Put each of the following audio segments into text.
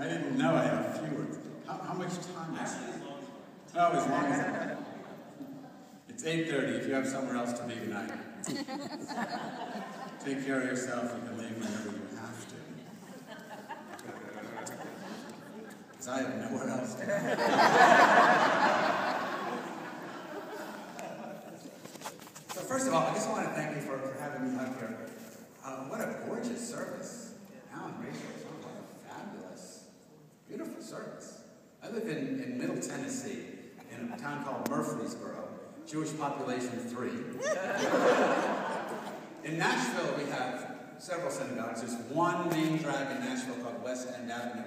I didn't know I had fewer. How, how much time? Long as Oh, as long as It's 8.30 if you have somewhere else to be tonight. Take care of yourself. You can leave whenever you have to. Because I have nowhere else to go. so first of all, I just want to thank you for, for having me up here. Uh, what a gorgeous service. Alan Rachel, a beautiful service. I live in, in Middle Tennessee, in a town called Murfreesboro, Jewish population three. in Nashville, we have several synagogues. There's one main drag in Nashville called West End Avenue.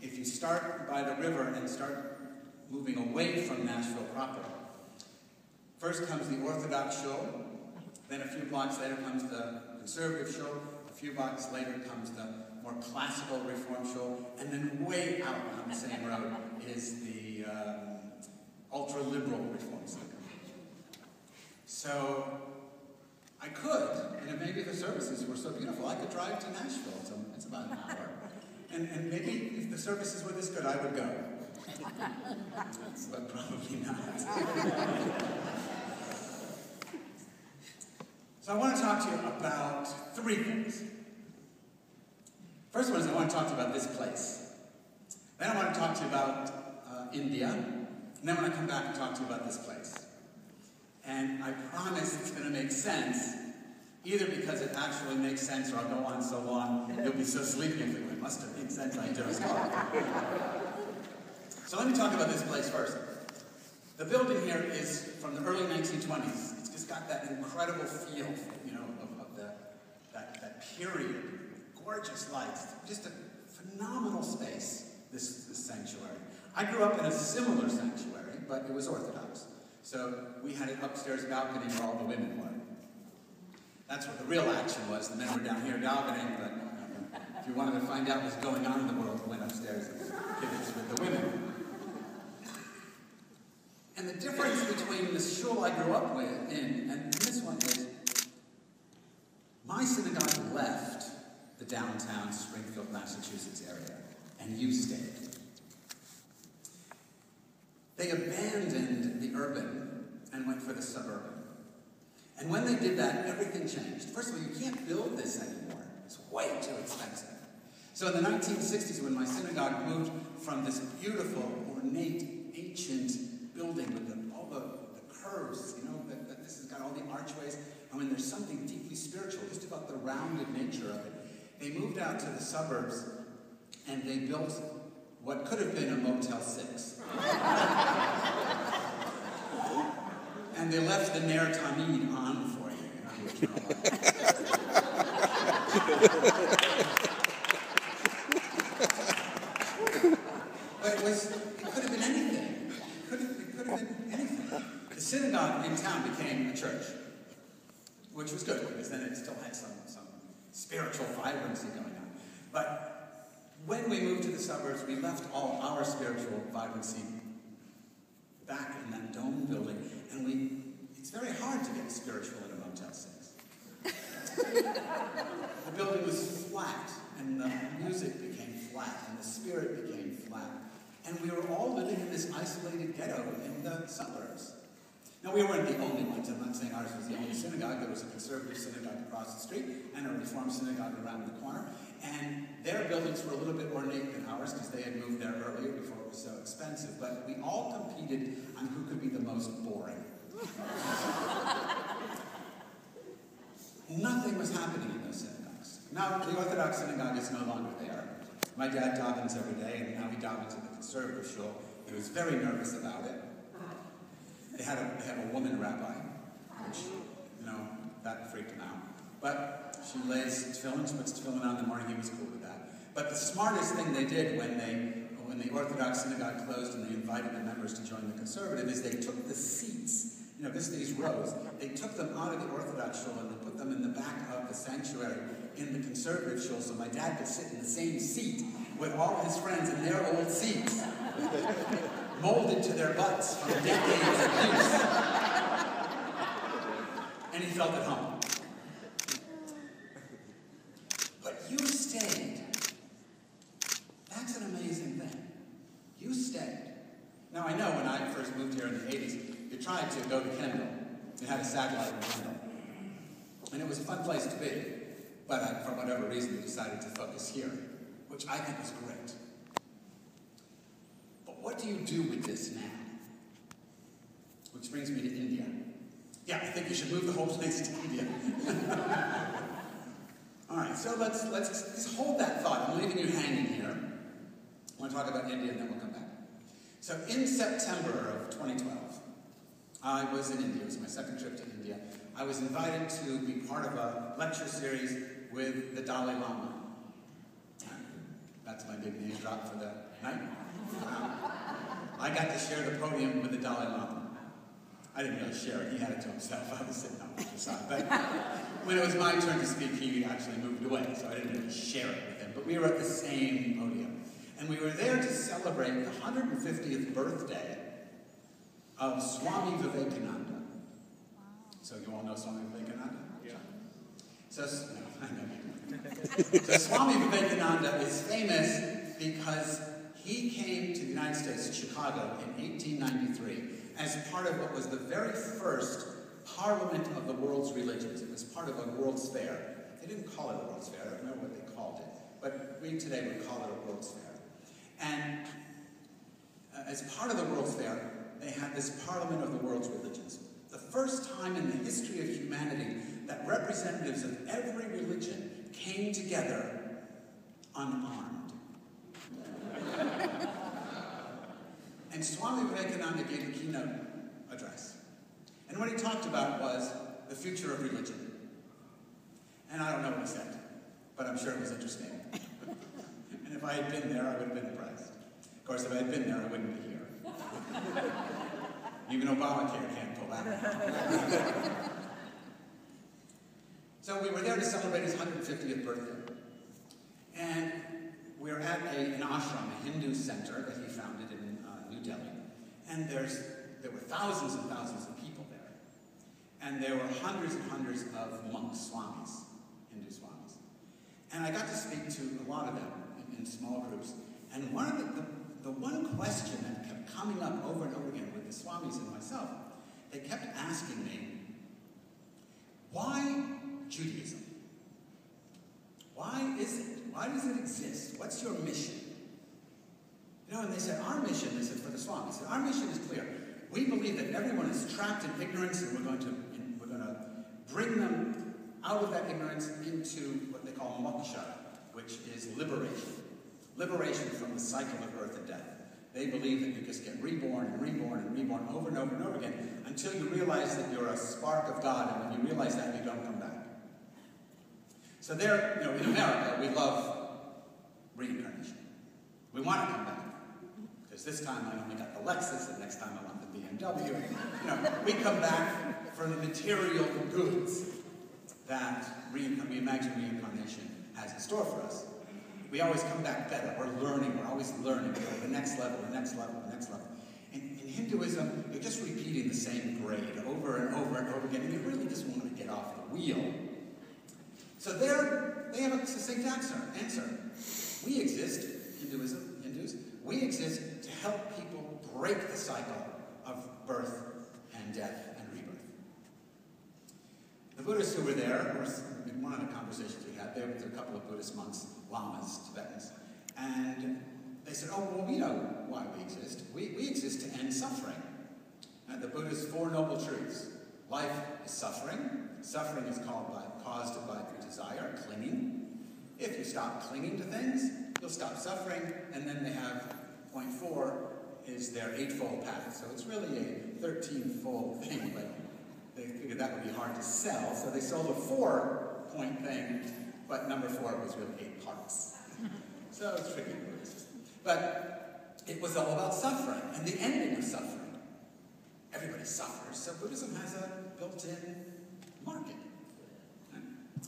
If you start by the river and start moving away from Nashville proper, first comes the Orthodox shul, then a few blocks later comes the conservative a few blocks later comes the more classical reform shul, and then way out on the same road is the um, ultra-liberal reform synagogue. So I could, and maybe the services were so beautiful, I could drive to Nashville. It's, it's about an hour. And, and maybe if the services were this good, I would go. but probably not. so I want to talk to you about three things. First one is I want to talk to you about this place. Then I want to talk to you about uh, India. And then I come back and talk to you about this place. And I promise it's going to make sense, either because it actually makes sense or I'll go on so long, you'll be so sleepy if it must have made sense I just so let me talk about this place first. The building here is from the early 1920s. Got that incredible feel, you know, of, of the, that, that period gorgeous lights, just a phenomenal space, this, this sanctuary. I grew up in a similar sanctuary, but it was Orthodox. So we had an upstairs balcony where all the women were. That's what the real action was. The men were down here balconying, but if you wanted to find out what's going on in the world, you went upstairs and kids with the women. And the difference between the shul I grew up with in and this one is my synagogue left the downtown Springfield, Massachusetts area, and you stayed. They abandoned the urban and went for the suburban. And when they did that, everything changed. First of all, you can't build this anymore. It's way too expensive. So in the 1960s, when my synagogue moved from this beautiful, ornate, ancient building with the, all the, the curves, you know, that, that this has got all the archways, I mean, there's something deeply spiritual, just about the rounded nature of it, they moved out to the suburbs and they built what could have been a Motel 6. and they left the Ner Tamid on for you. but it was, it could have been anything. It could have, it could have been anything. The synagogue in town became a church, which was good because then it still had some, some spiritual vibrancy going on. But when we moved to the suburbs, we left all our spiritual vibrancy back in that dome building, and we it's very hard to get spiritual in a Motel 6. the building was flat, and the music became flat, and the spirit became flat. And we were all living in this isolated ghetto in the suburbs. Now, we weren't the only ones. I'm not saying ours was the only synagogue. There was a conservative synagogue across the street and a reform synagogue around the corner. And their buildings were a little bit ornate than ours because they had moved there earlier before it was so expensive. But we all competed on who could be the most boring. Nothing was happening in those synagogues. Now, the Orthodox synagogue is no longer there. My dad davens every day, and now he davens at the conservative shul. He was very nervous about it. They had a, they had a woman rabbi, which, you know, that freaked him out. But she lays tefillin, she puts tefillin on in the morning, he was cool with that. But the smartest thing they did when they when the Orthodox synagogue closed and they invited the members to join the conservative is they took the seats, you know, this these rows, they took them out of the Orthodox shul and they put them in the back of the sanctuary in the conservative shul so my dad could sit in the same seat with all his friends in their old seats molded to their butts from decades of use. And he felt at home. But you stayed. That's an amazing stayed. Now, I know when I first moved here in the 80s, you tried to go to Kendall. It had a satellite in Kendall. And it was a fun place to be. But I, for whatever reason, we decided to focus here, which I think is great. But what do you do with this now? Which brings me to India. Yeah, I think you should move the whole place to India. All right, so let's let's just hold that thought. I'm leaving you hanging here. I want to talk about India, and then we'll come back. So in September of 2012, I was in India. It was my second trip to India. I was invited to be part of a lecture series with the Dalai Lama. That's my big name drop for the night. I got to share the podium with the Dalai Lama. I didn't really share it. He had it to himself. I was sitting on the side. But when it was my turn to speak, he actually moved away, so I didn't really share it with him. But we were at the same podium. And we were there to celebrate the 150th birthday of Swami Vivekananda. So you all know Swami Vivekananda? Yeah. So, no, I know. so Swami Vivekananda is famous because he came to the United States, Chicago, in 1893 as part of what was the very first Parliament of the World's Religions. It was part of a World's Fair. They didn't call it a World's Fair, I don't know what they called it, but we today would call it a World's Fair. And uh, as part of the World's Fair, they had this Parliament of the World's Religions. The first time in the history of humanity that representatives of every religion came together unarmed. and Swami Vivekananda gave a keynote address. And what he talked about was the future of religion. And I don't know what he said, but I'm sure it was interesting. and if I had been there, I would have been impressed. Of course, if I had been there, I wouldn't be here. Even Obamacare can't pull that. so we were there to celebrate his 150th birthday. And we're at a, an ashram, a Hindu center that he founded in uh, New Delhi. And there's, there were thousands and thousands of people there. And there were hundreds and hundreds of monks, swamis, Hindu swamis. And I got to speak to a lot of them in, in small groups. And one of the, the, the one question that coming up over and over again with the swamis and myself, they kept asking me, why Judaism? Why is it? Why does it exist? What's your mission? You know, and they said, our mission, they said for the Swamis, said, our mission is clear. We believe that everyone is trapped in ignorance and we're going to we're going to bring them out of that ignorance into what they call moksha, which is liberation. Liberation from the cycle of birth and death. They believe that you just get reborn and reborn and reborn over and over and over again until you realize that you're a spark of God, and when you realize that, you don't come back. So there, you know, in America, we love reincarnation. We want to come back. Because this time I only got the Lexus, and next time I want the BMW. You know, we come back for the material goods that we imagine reincarnation has in store for us. We always come back better. We're learning. We're always learning. We go to the next level, the next level, the next level. In, in Hinduism, you're just repeating the same grade over and over and over again, and you really just want to get off the wheel. So there, they have a succinct answer. We exist, Hinduism, Hindus, we exist to help people break the cycle of birth and death and rebirth. The Buddhists who were there, in one of the conversations we had, there were a couple of Buddhist monks, lamas, Tibetans, and they said, oh, well, we know why we exist. We, we exist to end suffering. And the Buddha's Four Noble Truths. Life is suffering. Suffering is by, caused by desire, clinging. If you stop clinging to things, you'll stop suffering. And then they have point four is their eightfold path. So it's really a 13-fold thing, but they figured that would be hard to sell. So they sold a four-point thing, but number four was really eight parts. So it's tricky. But it was all about suffering and the ending of suffering. Everybody suffers, so Buddhism has a built-in market.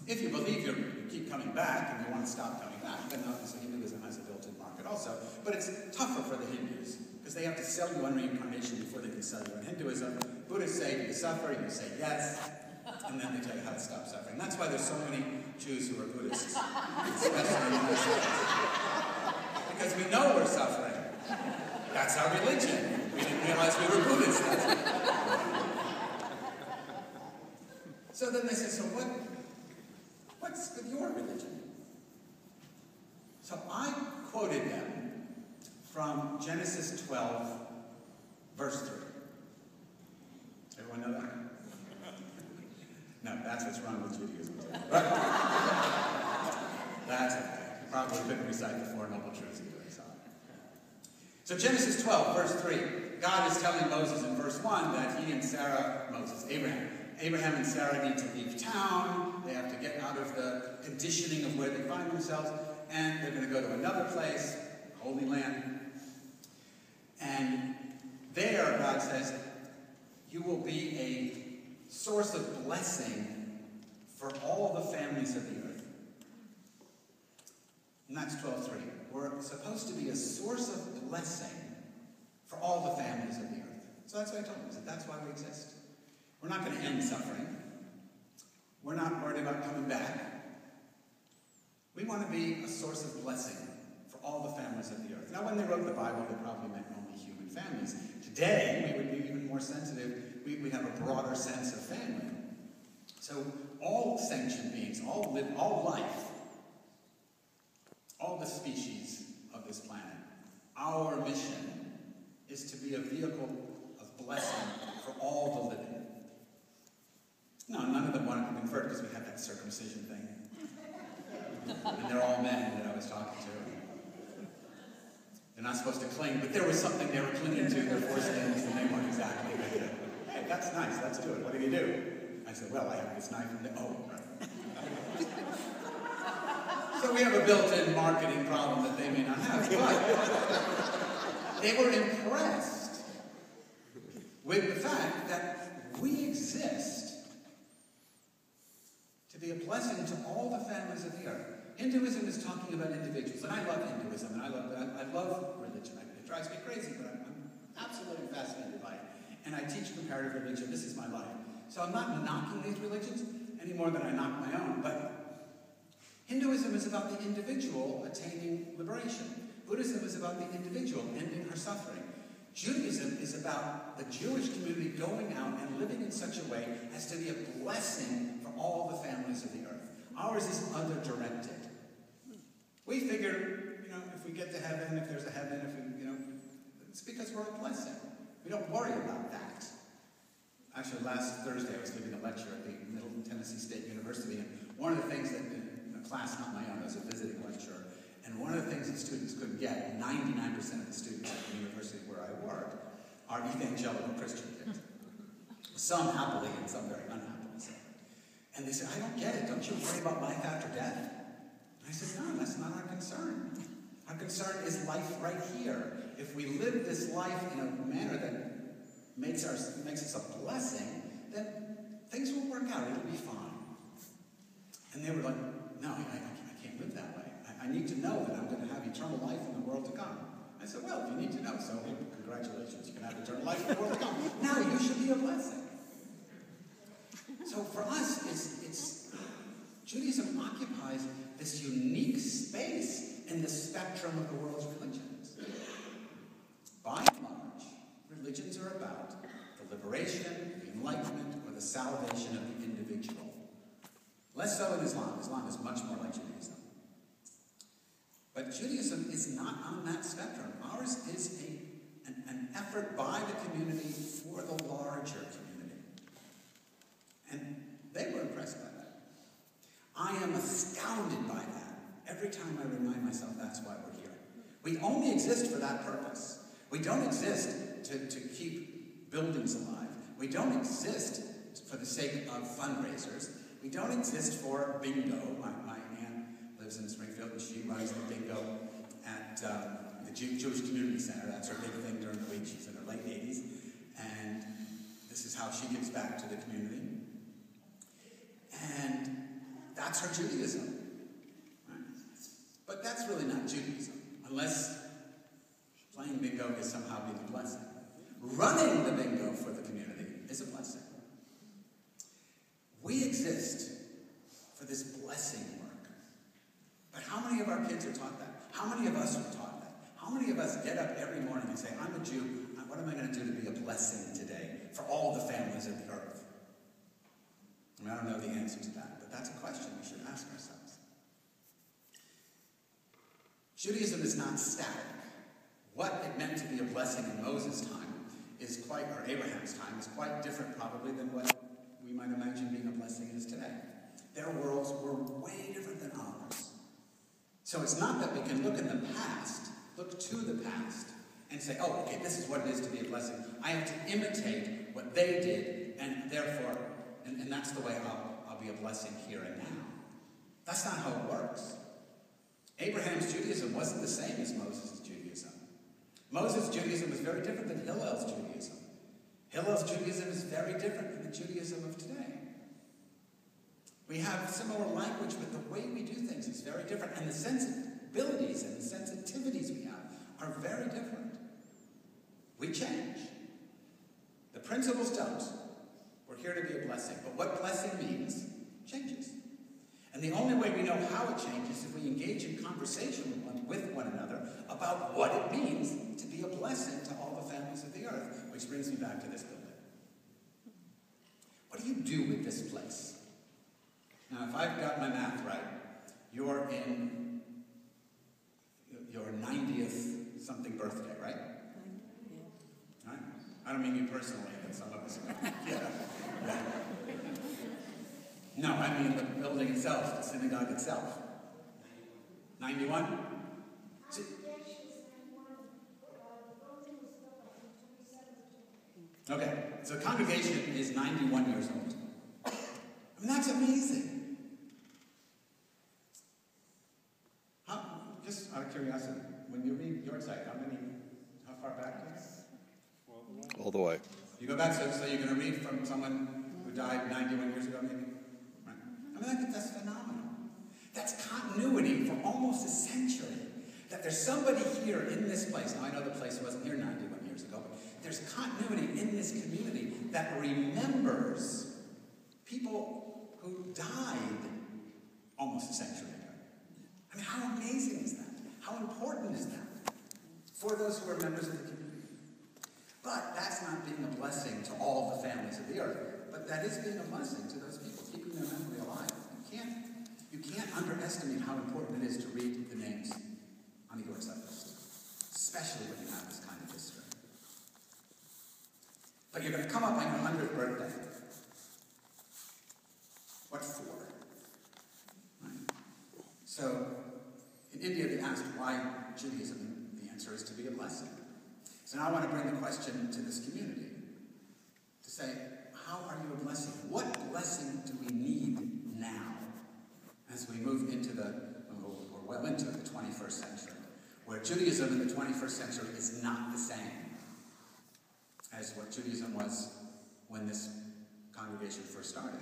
If you believe you keep coming back and you want to stop coming back, then obviously Hinduism has a built-in market also. But it's tougher for the Hindus because they have to sell you on reincarnation before they can sell you on Hinduism. Buddhists say, do you suffer? You say yes. And then they tell you how to stop suffering. That's why there's so many Jews who are Buddhists. Because we know we're suffering. That's our religion. We didn't realize we were Buddhists. so then they said, so what, what's with your religion? So I quoted them from Genesis 12, verse 3. Everyone know that? No, that's what's wrong with Judaism. that's okay. Probably couldn't recite the Four Noble Truths either, so. So Genesis 12, verse 3. God is telling Moses in verse 1 that he and Sarah, Moses, Abraham, Abraham and Sarah need to leave town. They have to get out of the conditioning of where they find themselves, and they're going to go to another place, Holy Land. And there, God says, you will be a source of blessing for all the families of the earth. And that's 12.3. We're supposed to be a source of blessing for all the families of the earth. So that's what I told him, that that's why we exist. We're not going to end suffering. We're not worried about coming back. We want to be a source of blessing for all the families of the earth. Now, when they wrote the Bible, they probably meant only human families. Today, we would be even more sensitive. We, we have a broader sense of family. So, all sentient beings, all, live, all life, all the species of this planet, our mission is to be a vehicle of blessing for all the living. No, none of them wanted to convert because we have that circumcision thing. and they're all men that I was talking to. They're not supposed to cling, but there was something they were clinging to, in their foreskins, and they weren't exactly that's nice, let's do it. What do you do? I said, well, I have this knife and the, oh. so we have a built-in marketing problem that they may not have. But they were impressed with the fact that we exist to be a blessing to all the families of the earth. Hinduism is talking about individuals, and I love Hinduism, and I love, I, I love religion. It drives me crazy, but I'm, I'm absolutely fascinated by it. And I teach comparative religion. This is my life. So I'm not knocking these religions any more than I knock my own, but Hinduism is about the individual attaining liberation. Buddhism is about the individual ending her suffering. Judaism is about the Jewish community going out and living in such a way as to be a blessing for all the families of the earth. Ours is other directed. We figure, you know, if we get to heaven, if there's a heaven, if we, you know, it's because we're a blessing. We don't worry about that. Actually, last Thursday I was giving a lecture at the Middle Tennessee State University, and one of the things that, in a class not my own, I was a visiting lecturer, and one of the things that students couldn't get, 99% of the students at the university where I work, are evangelical Christian kids. Some happily and some very unhappily so. And they said, I don't get it. Don't you worry about life after death? And I said, no, that's not our concern. Our concern is life right here. If we live this life in a manner that makes, our, makes us a blessing, then things will work out. It'll be fine. And they were like, no, I, I can't live that way. I, I, need to know that I'm going to have eternal life in the world to come. I said, well, if you need to know, so congratulations, you can have eternal life in the world to come. Now you should be a blessing. So for us, it's, it's Judaism occupies this unique space in the spectrum of the world's religions. By and large, religions are about the liberation, the enlightenment, or the salvation of the individual. Less so in Islam. Islam is much more like Judaism. But Judaism is not on that spectrum. Ours is a, an, an effort by the community for the larger community. And they were impressed by that. I am astounded by that. Every time I remind myself that's why we're here. We only exist for that purpose. We don't exist to, to keep buildings alive. We don't exist for the sake of fundraisers. We don't exist for bingo. My, my aunt lives in Springfield and she runs the bingo at um, the Jew, Jewish Community Center. That's her big thing during the week. She's in her late 80s. And this is how she gives back to the community. And that's her Judaism. But that's really not Judaism, unless playing bingo is somehow being a blessing. Running the bingo for the community is a blessing. We exist for this blessing work. But how many of our kids are taught that? How many of us are taught that? How many of us get up every morning and say, I'm a Jew, uh, what am I going to do to be a blessing today for all the families of the earth? I mean, I don't know the answer to that, but that's a question we should ask ourselves. Judaism is not static. What it meant to be a blessing in Moses' time is quite, or Abraham's time, is quite different probably than what we might imagine being a blessing is today. Their worlds were way different than ours. So it's not that we can look in the past, look to the past, and say, oh, okay, this is what it is to be a blessing. I have to imitate what they did, and therefore, and, and that's the way I'll, I'll be a blessing here and now. That's not how it works. Abraham's Judaism wasn't the same as Moses' Judaism. Moses' Judaism was very different than Hillel's Judaism. Hillel's Judaism is very different than the Judaism of today. We have similar language, but the way we do things is very different. And the sensibilities and the sensitivities we have are very different. We change. The principles don't. We're here to be a blessing. But what blessing means changes. And the only way we know how it changes is if we engage in conversation with one, with one another about what it means to be a blessing to all the families of the earth. Which brings me back to this building. What do you do with this place? Now, if I've got my math right, you're in your 90th something birthday, right? Yeah. Right? I don't mean you personally, but some of us. yeah. yeah. No, I mean the building itself, the synagogue itself. 91? Okay, so congregation is 91 years old. I mean, that's amazing. just out of curiosity, when you read your site, how many, how far back is All the way. You go back, so, so you're going to read from someone who died 91 years ago, maybe? Right. I mean, I think that's phenomenal. That's continuity for almost a century. That there's somebody here in this place. Now, I know the place wasn't here 91 years ago, there's continuity in this community that remembers people who died almost a century ago. I mean, how amazing is that? How important is that for those who are members of the community? But that's not being a blessing to all the families of the earth. But that is being a blessing to those people, keeping their memory alive. You can't, you can't underestimate how important it is to read the names on the Yahrzeit list, especially when you have this kind. But you're going to come up on your 100th birthday. What for? Right? So, in India, they asked why Judaism. The answer is to be a blessing. So now I want to bring the question to this community to say, how are you a blessing? What blessing do we need now as we move into the, oh, or well into the 21st century, where Judaism in the 21st century is not the same as what Judaism was when this congregation first started?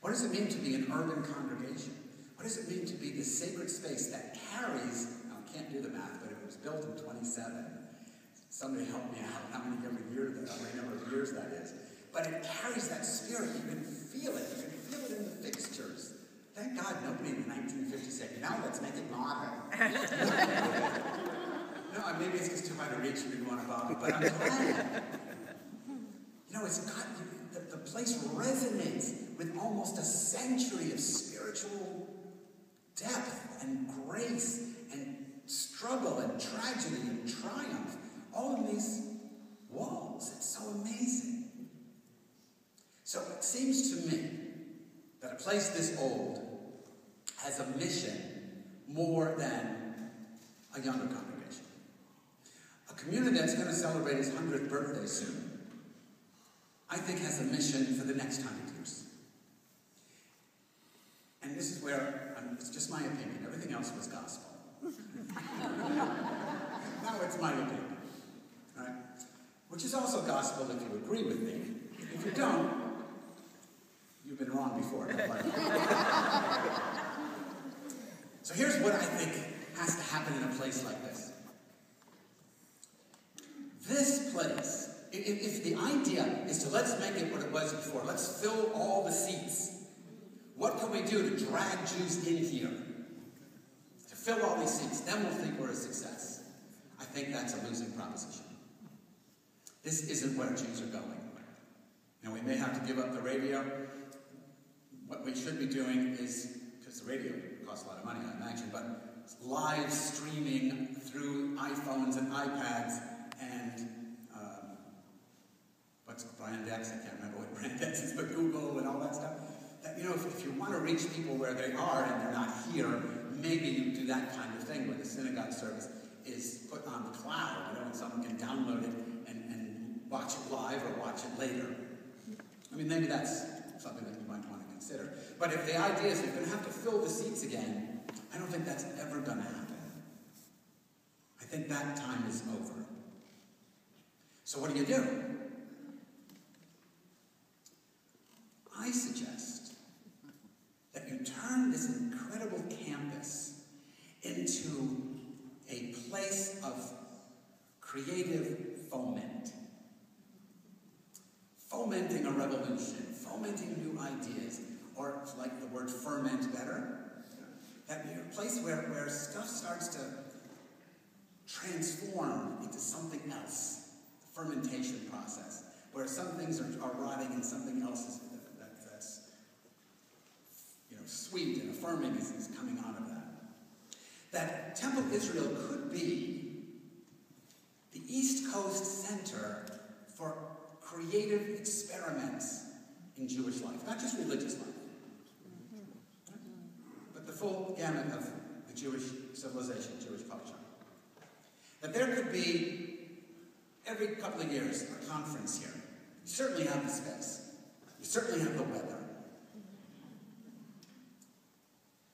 What does it mean to be an urban congregation? What does it mean to be the sacred space that carries, I can't do the math, but it was built in 27. Somebody help me out how many every year that, how many number of years that is. But it carries that spirit. You can feel it. You can feel it in the fixtures. Thank God nobody in the 1950s said, now let's make it modern. maybe it's just too hard to reach if you want to bother, but I'm glad. You know, it's got, the, the place resonates with almost a century of spiritual depth and grace and struggle and tragedy and triumph, all in these walls. It's so amazing. So it seems to me that a place this old has a mission more than a younger congregation. Community that's going to celebrate its 100th birthday soon, I think has a mission for the next 100 years. And this is where, um, it's just my opinion, everything else was gospel. now it's my opinion. Right? Which is also gospel if you agree with me. If you don't, you've been wrong before. so here's what I think has to happen in a place like this. This place, if, the idea is to let's make it what it was before, let's fill all the seats what can we do to drag Jews in here? To fill all these seats? Then we'll think we're a success. I think that's a losing proposition. This isn't where Jews are going. Now, we may have to give up the radio. What we should be doing is, because the radio costs a lot of money, I imagine, but live streaming through iPhones and iPads and um, what's Brand X? I can't remember what Brand X is, but Google and all that stuff. That, you know, if, if you want to reach people where they are and they're not here, maybe you do that kind of thing where the synagogue service is put on the cloud, you know, and someone can download it and, and watch it live or watch it later. I mean, maybe that's something that you might want to consider. But if the idea is you're going to have to fill the seats again, I don't think that's ever going to happen. I think that time is over. So what do you do? I suggest that you turn this incredible campus into a place of creative foment. Fomenting a revolution, fomenting new ideas, or like the word ferment better, that a place where, where stuff starts to transform into something else, fermentation process, where some things are, are rotting and something else is that, that's you know sweet and affirming is, is coming out of that. That Temple Israel could be the East Coast center for creative experiments in Jewish life, not just religious life but the full gamut of the Jewish civilization, Jewish culture. That there could be, every couple of years, a conference here. You certainly have the space. You certainly have the weather.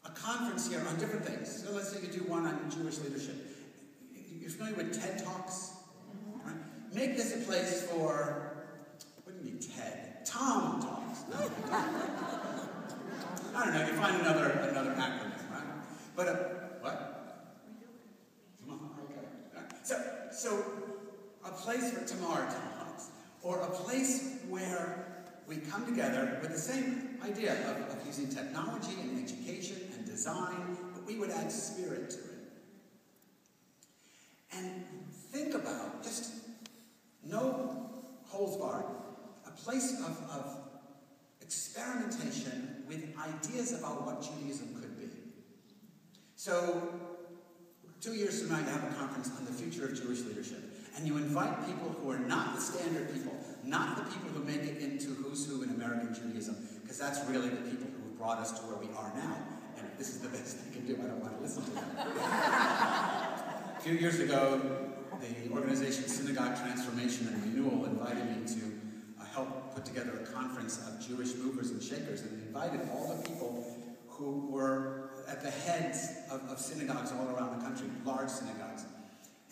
A conference here on different things. So let's say you do one on Jewish leadership. You're familiar with TED Talks? Right? Make this a place for, what do you mean TED? Tom Talks. I don't know, you find another another acronym, right? But uh, what? Okay. So so a place for tomorrow talks, or a place where we come together with the same idea of, of using technology and education and design, but we would add spirit to it. And think about just no holds barred, a place of, of experimentation with ideas about what Judaism could be. So, two years from now, you have a conference on the future of Jewish leadership. And you invite people who are not the standard people, not the people who make it into who's who in American Judaism, because that's really the people who have brought us to where we are now. And this is the best they can do, I don't want to listen to them. a few years ago, the organization Synagogue Transformation and Renewal invited me to uh, help put together a conference of Jewish movers and shakers and they invited all the people who were at the heads of, of synagogues all around the country, large synagogues.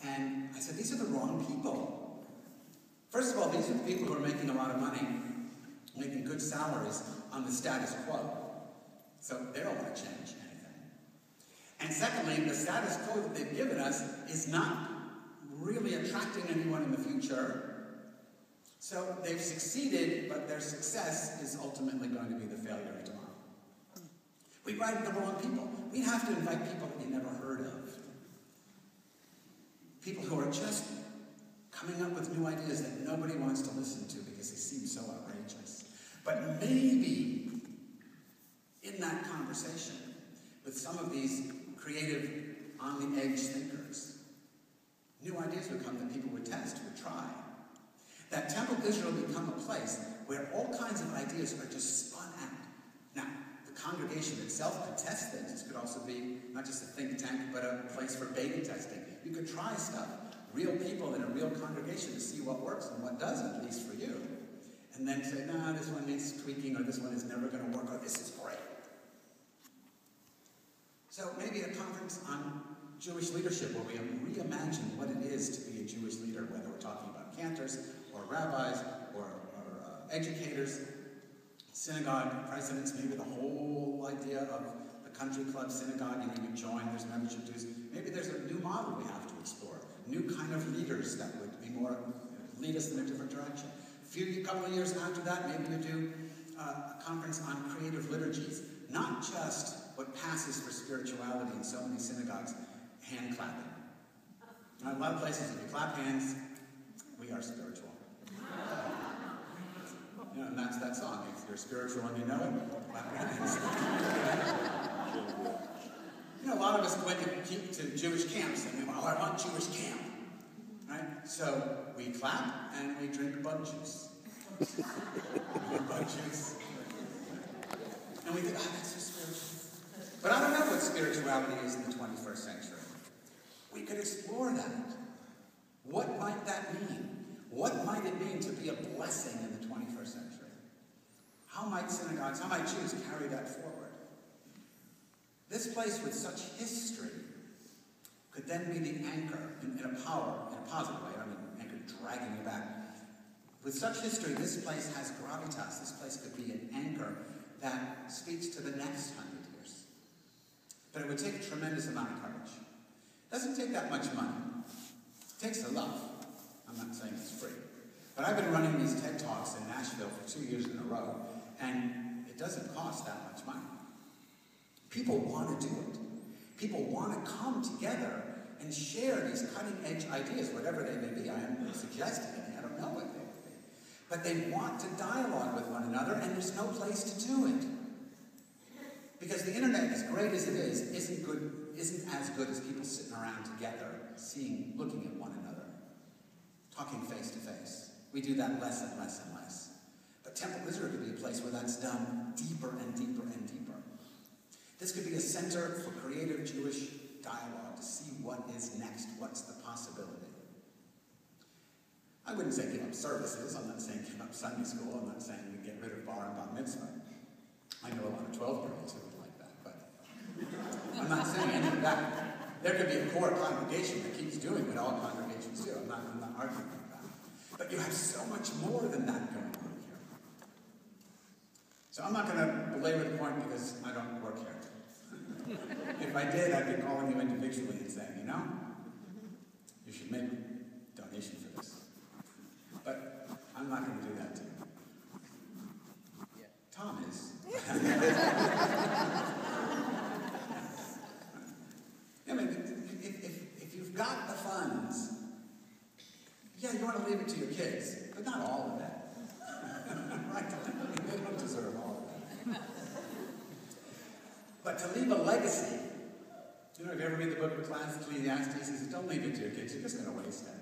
And I said, these are the wrong people. First of all, these are the people who are making a lot of money, making good salaries on the status quo. So they don't want to change anything. And secondly, the status quo that they've given us is not really attracting anyone in the future so they've succeeded, but their success is ultimately going to be the failure of tomorrow. We invite the wrong people. We have to invite people that we never heard of. People who are just coming up with new ideas that nobody wants to listen to because they seem so outrageous. But maybe in that conversation with some of these creative, on the edge thinkers, new ideas would come that people would test, would try. That Temple Israel become a place where all kinds of ideas are just spun out. Now, the congregation itself could test things. This could also be not just a think tank, but a place for beta testing. You could try stuff, real people in a real congregation to see what works and what doesn't, at least for you. And then say, nah, this one needs tweaking, or this one is never going to work, or this is great. So maybe a conference on Jewish leadership where we reimagine what it is to be a Jewish leader, whether we're talking about cantors or rabbis or, or uh, educators, synagogue presidents, maybe the whole idea of the country club synagogue, you know, you join, there's membership dues. Maybe there's a new model we have to explore, new kind of leaders that would be more, lead us in a different direction. A few couple of years after that, maybe you do uh, a conference on creative liturgies, not just what passes for spirituality in so many synagogues, hand clapping. In a lot of places, if you clap hands, we are spiritual. You know, and that's that song. If you're spiritual and you know it, you know, a lot of us went to, to Jewish camps and we went, oh, I want Jewish camp. Right? So we clap and we drink bug juice. bug juice. And we think, oh, that's so spiritual. But I don't know what spirituality is in the 21st century. We could explore that. What might that mean? What might it mean to be a blessing in the 21st century? How might synagogues, how might Jews carry that forward? This place with such history could then be the anchor in, in a power, in a positive way, I mean anchor dragging you back. With such history, this place has gravitas. This place could be an anchor that speaks to the next hundred years. But it would take a tremendous amount of courage. It doesn't take that much money. It takes a love. I'm not saying it's free. But I've been running these TED Talks in Nashville for two years in a row, and it doesn't cost that much money. People want to do it. People want to come together and share these cutting edge ideas, whatever they may be. I am suggesting I don't know what they would be. But they want to dialogue with one another, and there's no place to do it. Because the internet, as great as it is, isn't good, isn't as good as people sitting around together, seeing, looking at one another, talking face to face. We do that less and less and less. But Temple Israel could be a place where that's done deeper and deeper and deeper. This could be a center for creative Jewish dialogue to see what is next, what's the possibility. I wouldn't say give up services, I'm not saying give up Sunday school, I'm not saying we get rid of bar and bar mitzvah. I know a lot of 12 year olds who would like that, but I'm not saying any of that. There could be a core congregation that keeps doing what all congregations I'm not, I'm not arguing with that. But you have so much more than that going on here. So I'm not going to belabor the point because I don't work here. if I did, I'd be calling you individually and saying, you know, you should make a donation for this. But I'm not going to do that to you. Tom is. I mean, if, if, if you've got the funds, yeah, you want to leave it to your kids, but not all of it. right? They don't deserve all of that. But to leave a legacy, you know, if you ever read the book of Ecclesiastes, he says, don't leave it to your kids, you're just going to waste it.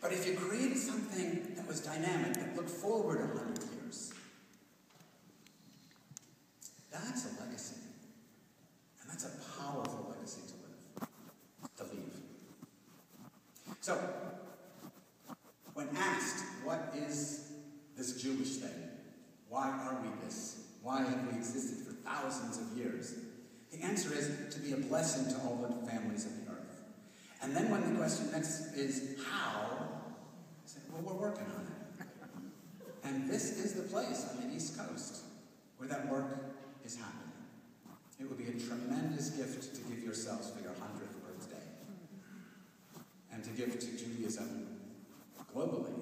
But if you created something that was dynamic, that looked forward a hundred years, that's a legacy. And that's a powerful legacy to live, to leave. So, when asked, what is this Jewish thing? Why are we this? Why have we existed for thousands of years? The answer is to be a blessing to all the families of the earth. And then when the question next is how, say, well, we're working on it. And this is the place on the East Coast where that work is happening. It would be a tremendous gift to give yourselves for your 100th birthday. And to give to Judaism globally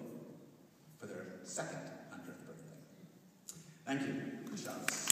for their second 100th birthday. Thank you. Good job.